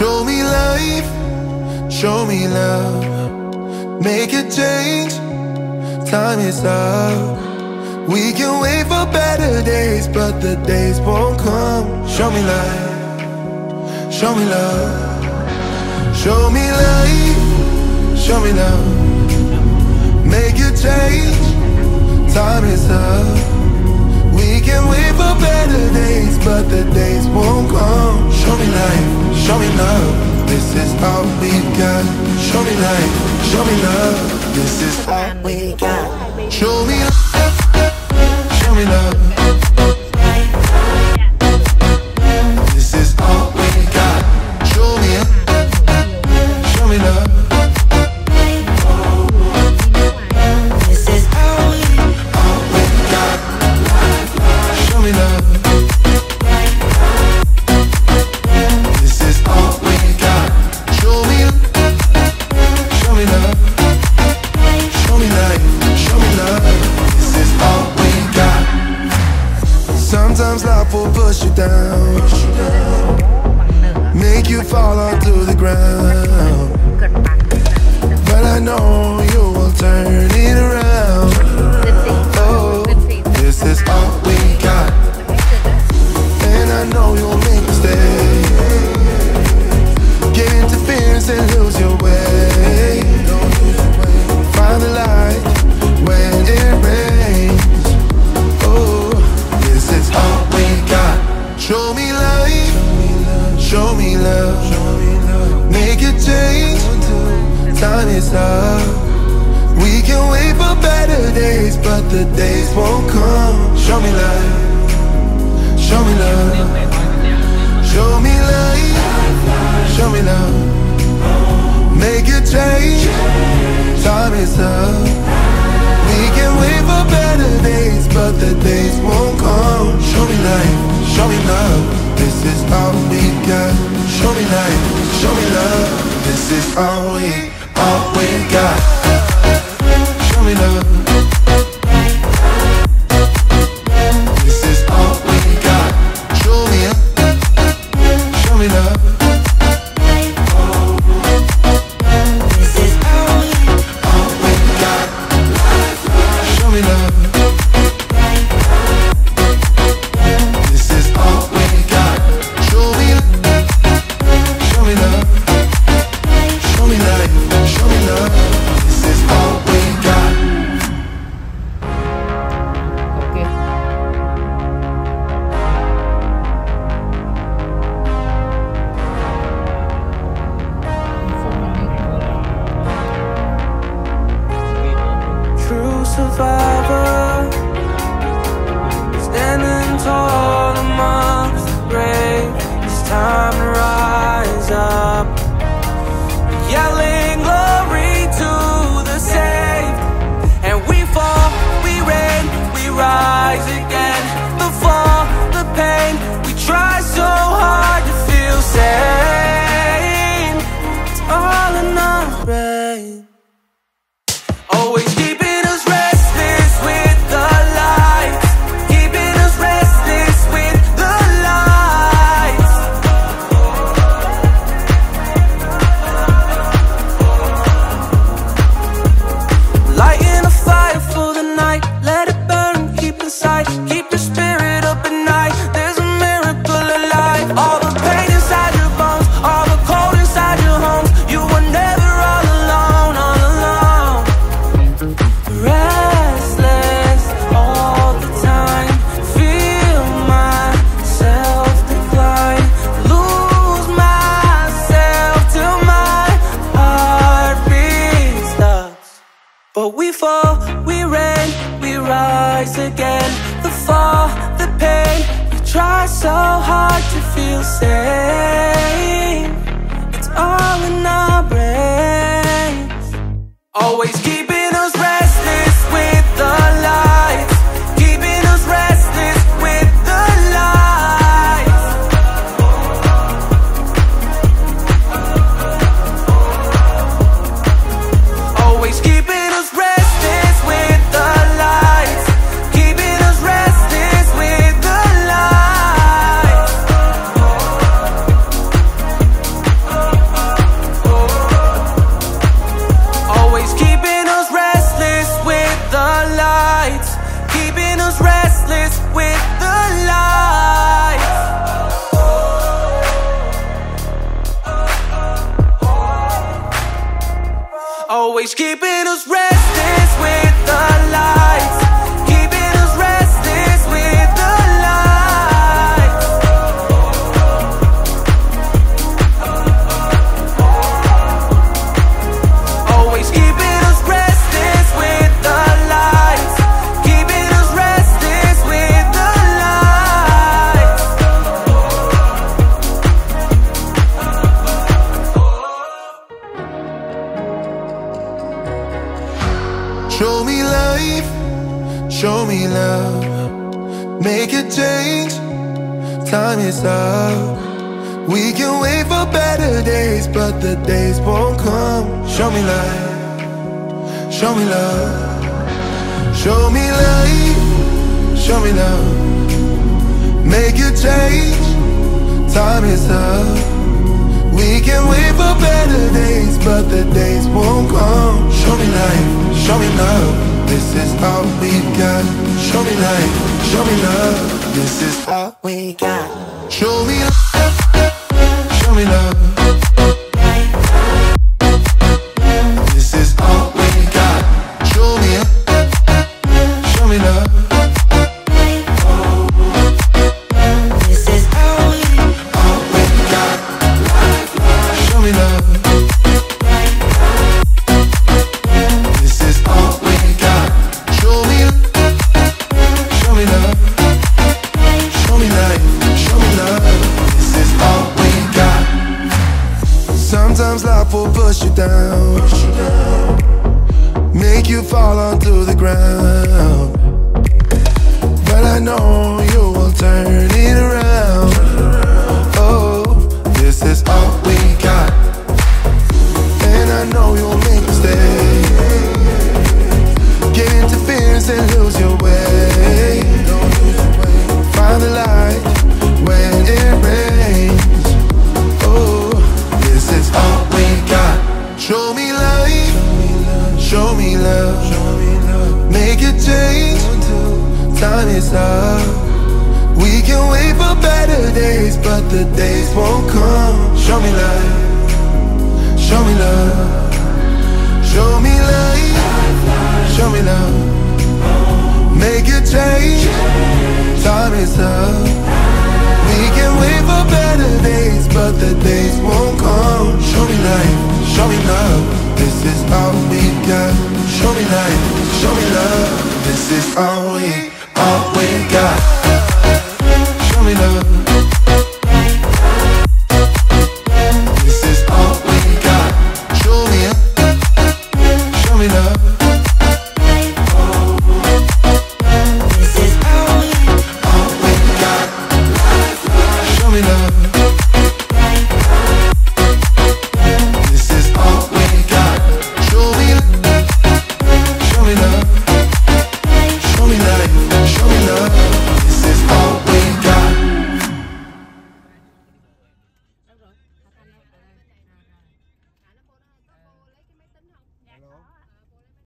Show me life, show me love. Make a change, time is up. We can wait for better days, but the days won't come. Show me life, show me love. Show me life, show me love. Make a change, time is up. We can wait for better days, but the days won't come. Show me life. Show me love, this is all we got. Show me life, show me love, this is all we got. Show me love, show me love. down, make you fall onto the ground. But I know you will turn. won't come Show me love. Show me love. Show me love. Show me love. Make a change. Time is up. We can wait for better days But the days won't tears again. The fall, the pain You try so hard to feel safe. It's all in our brains. Always keep always keeping us ready. Show me life, show me love, make a change. Time is up. We can wait for better days, but the days won't come. Show me light, show me love, show me light, show me love. Make a change, time is up. We can wait for better days, but the days won't come. Show me light, show me love. All we got. Show me light, show me love. This is all we got. Show me love, show me love. Days won't come. Show me light, show me love. Show me light, show me love. Make a change, time is up. We can wait for better days, but the days won't come. Show me light, show me love. This is all we got. Show me light, show me love. This is all we, all we got.